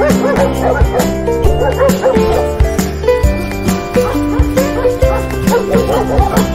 Oh, my God.